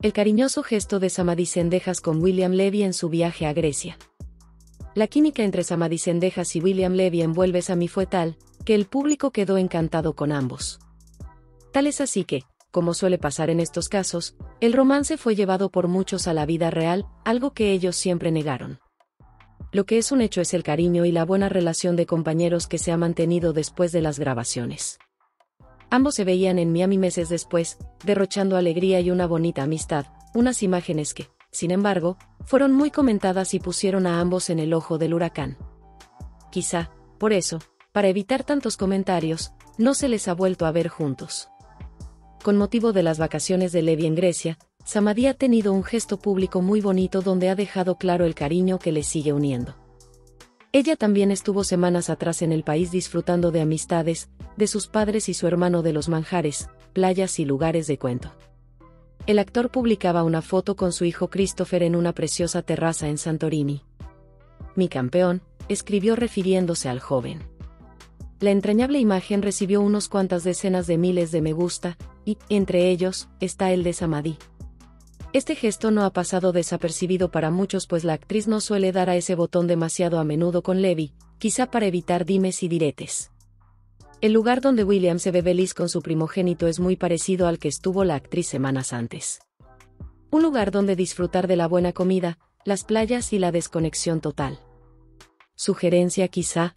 El cariñoso gesto de Samadhi Sendejas con William Levy en su viaje a Grecia. La química entre Samadhi Sendejas y William Levy en Vuelves a mí fue tal, que el público quedó encantado con ambos. Tal es así que, como suele pasar en estos casos, el romance fue llevado por muchos a la vida real, algo que ellos siempre negaron. Lo que es un hecho es el cariño y la buena relación de compañeros que se ha mantenido después de las grabaciones. Ambos se veían en Miami meses después, derrochando alegría y una bonita amistad, unas imágenes que, sin embargo, fueron muy comentadas y pusieron a ambos en el ojo del huracán. Quizá, por eso, para evitar tantos comentarios, no se les ha vuelto a ver juntos. Con motivo de las vacaciones de Levi en Grecia, Samadhi ha tenido un gesto público muy bonito donde ha dejado claro el cariño que les sigue uniendo. Ella también estuvo semanas atrás en el país disfrutando de amistades, de sus padres y su hermano de los manjares, playas y lugares de cuento. El actor publicaba una foto con su hijo Christopher en una preciosa terraza en Santorini. Mi campeón, escribió refiriéndose al joven. La entrañable imagen recibió unos cuantas decenas de miles de me gusta, y, entre ellos, está el de Samadhi. Este gesto no ha pasado desapercibido para muchos pues la actriz no suele dar a ese botón demasiado a menudo con Levi, quizá para evitar dimes y diretes. El lugar donde William se ve feliz con su primogénito es muy parecido al que estuvo la actriz semanas antes. Un lugar donde disfrutar de la buena comida, las playas y la desconexión total. Sugerencia quizá,